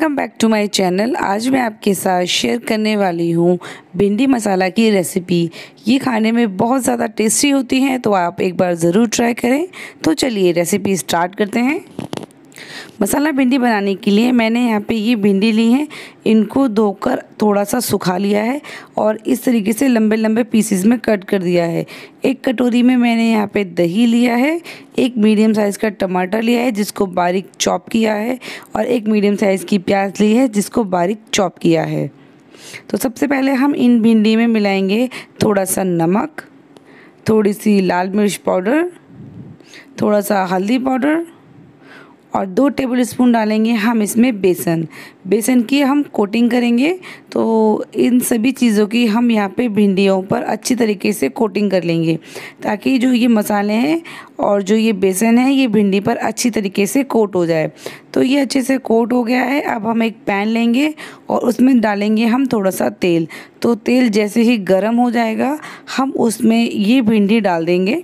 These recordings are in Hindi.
Welcome back to my channel आज मैं आपके साथ शेयर करने वाली हूँ भिंडी मसाला की रेसिपी ये खाने में बहुत ज़्यादा टेस्टी होती है तो आप एक बार ज़रूर ट्राई करें। तो चलिए रेसिपी स्टार्ट करते हैं। मसाला भिंडी बनाने के लिए मैंने यहाँ पे ये भिंडी ली है। इनको धोकर थोड़ा सा सुखा लिया है और इस तरीके से लंबे लंबे पीसेस में कट कर दिया है। एक कटोरी में मैंने यहाँ पे दही लिया है, एक मीडियम साइज़ का टमाटर लिया है जिसको बारीक चॉप किया है और एक मीडियम साइज़ की प्याज ली है जिसको बारीक चॉप किया है। तो सबसे पहले हम इन भिंडी में मिलाएँगे थोड़ा सा नमक थोड़ी सी लाल मिर्च पाउडर थोड़ा सा हल्दी पाउडर और दो टेबल स्पून डालेंगे हम इसमें बेसन। बेसन की हम कोटिंग करेंगे तो इन सभी चीज़ों की हम यहाँ पे भिंडियों पर अच्छी तरीके से कोटिंग कर लेंगे, ताकि जो ये मसाले हैं और जो ये बेसन है, ये भिंडी पर अच्छी तरीके से कोट हो जाए। तो ये अच्छे से कोट हो गया है। अब हम एक पैन लेंगे और उसमें डालेंगे हम थोड़ा सा तेल। तो तेल जैसे ही गर्म हो जाएगा, हम उसमें ये भिंडी डाल देंगे।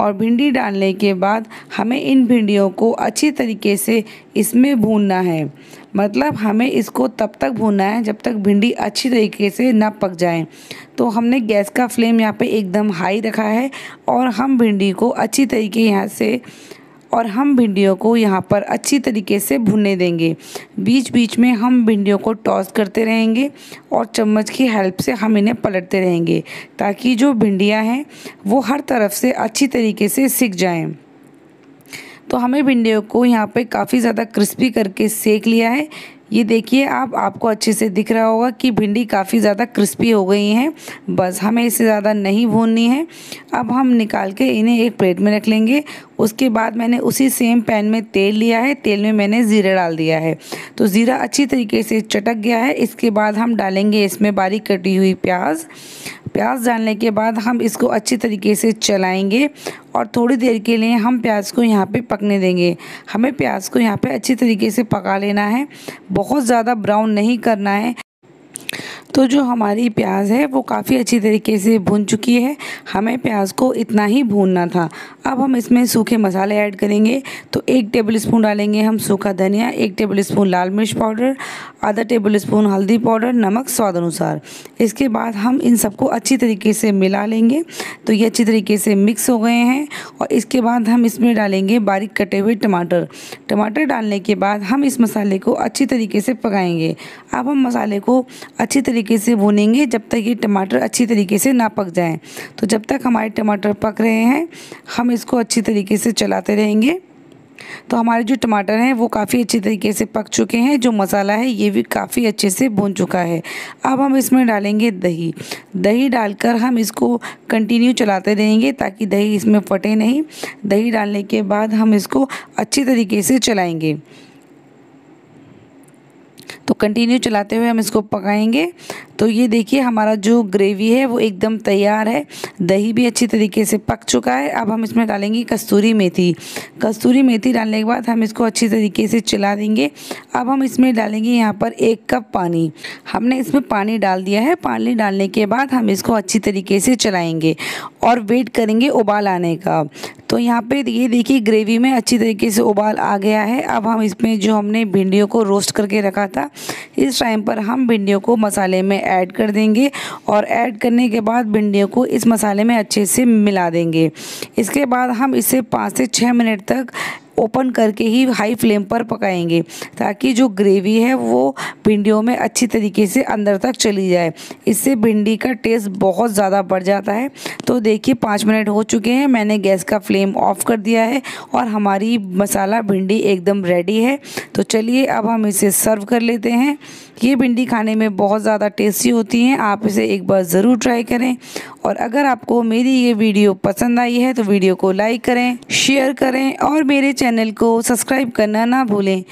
और भिंडी डालने के बाद हमें इन भिंडियों को अच्छी तरीके से इसमें भूनना है। मतलब हमें इसको तब तक भूनना है जब तक भिंडी अच्छी तरीके से ना पक जाए। तो हमने गैस का फ्लेम यहाँ पे एकदम हाई रखा है और हम भिंडी को अच्छी तरीके यहाँ से और हम भिंडियों को यहाँ पर अच्छी तरीके से भुनने देंगे। बीच बीच में हम भिंडियों को टॉस करते रहेंगे और चम्मच की हेल्प से हम इन्हें पलटते रहेंगे, ताकि जो भिंडियाँ हैं, वो हर तरफ़ से अच्छी तरीके से सीख जाएँ। तो हमें भिंडियों को यहाँ पे काफ़ी ज़्यादा क्रिस्पी करके सेक लिया है। ये देखिए, आप, आपको अच्छे से दिख रहा होगा कि भिंडी काफ़ी ज़्यादा क्रिस्पी हो गई हैं। बस हमें इसे ज़्यादा नहीं भूननी है। अब हम निकाल के इन्हें एक प्लेट में रख लेंगे। उसके बाद मैंने उसी सेम पैन में तेल लिया है। तेल में मैंने ज़ीरा डाल दिया है। तो ज़ीरा अच्छी तरीके से चटक गया है। इसके बाद हम डालेंगे इसमें बारीक कटी हुई प्याज। प्याज डालने के बाद हम इसको अच्छी तरीके से चलाएँगे और थोड़ी देर के लिए हम प्याज को यहाँ पे पकने देंगे। हमें प्याज को यहाँ पे अच्छी तरीके से पका लेना है। बहुत ज़्यादा ब्राउन नहीं करना है। तो जो हमारी प्याज है, वो काफ़ी अच्छी तरीके से भुन चुकी है। हमें प्याज को इतना ही भूनना था। अब हम इसमें सूखे मसाले ऐड करेंगे। तो एक टेबल स्पून डालेंगे हम सूखा धनिया, एक टेबल स्पून लाल मिर्च पाउडर, आधा टेबल स्पून हल्दी पाउडर, नमक स्वाद अनुसार। इसके बाद हम इन सबको अच्छी तरीके से मिला लेंगे। तो ये अच्छी तरीके से मिक्स हो गए हैं और इसके बाद हम इसमें डालेंगे बारीक कटे हुए टमाटर। टमाटर डालने के बाद हम इस मसाले को अच्छी तरीके से पकाएँगे। अब हम मसाले को अच्छी तरीके तरीके से भूनेंगे जब तक ये टमाटर अच्छी तरीके से ना पक जाएँ। तो जब तक हमारे टमाटर पक रहे हैं, हम इसको अच्छी तरीके से चलाते रहेंगे। तो हमारे जो टमाटर हैं, वो काफ़ी अच्छी तरीके से पक चुके हैं, जो मसाला है, ये भी काफ़ी अच्छे से भून चुका है। अब हम इसमें डालेंगे दही। दही डालकर हम इसको कंटिन्यू चलाते रहेंगे, ताकि दही इसमें फटे नहीं। दही डालने के बाद हम इसको अच्छी तरीके से चलाएँगे। कंटिन्यू चलाते हुए हम इसको पकाएँगे। तो ये देखिए, हमारा जो ग्रेवी है, वो एकदम तैयार है। दही भी अच्छी तरीके से पक चुका है। अब हम इसमें डालेंगे कस्तूरी मेथी। कस्तूरी मेथी डालने के बाद हम इसको अच्छी तरीके से चला देंगे। अब हम इसमें डालेंगे यहाँ पर एक कप पानी। हमने इसमें पानी डाल दिया है। पानी डालने के बाद हम इसको अच्छी तरीके से चलाएँगे और वेट करेंगे उबाल आने का। तो यहाँ पे ये देखिए ग्रेवी में अच्छी तरीके से उबाल आ गया है। अब हम इसमें जो हमने भिंडियों को रोस्ट करके रखा था इस टाइम पर हम भिंडियों को मसाले में ऐड कर देंगे और ऐड करने के बाद भिंडियों को इस मसाले में अच्छे से मिला देंगे। इसके बाद हम इसे पाँच से छः मिनट तक ओपन करके ही हाई फ्लेम पर पकाएँगे, ताकि जो ग्रेवी है वो भिंडियों में अच्छी तरीके से अंदर तक चली जाए। इससे भिंडी का टेस्ट बहुत ज़्यादा बढ़ जाता है। तो देखिए, पाँच मिनट हो चुके हैं, मैंने गैस का फ्लेम ऑफ़ कर दिया है और हमारी मसाला भिंडी एकदम रेडी है। तो चलिए, अब हम इसे सर्व कर लेते हैं। ये भिंडी खाने में बहुत ज़्यादा टेस्टी होती हैं, आप इसे एक बार ज़रूर ट्राई करें। और अगर आपको मेरी ये वीडियो पसंद आई है तो वीडियो को लाइक करें शेयर करें और मेरे चैनल को सब्सक्राइब करना ना भूलें।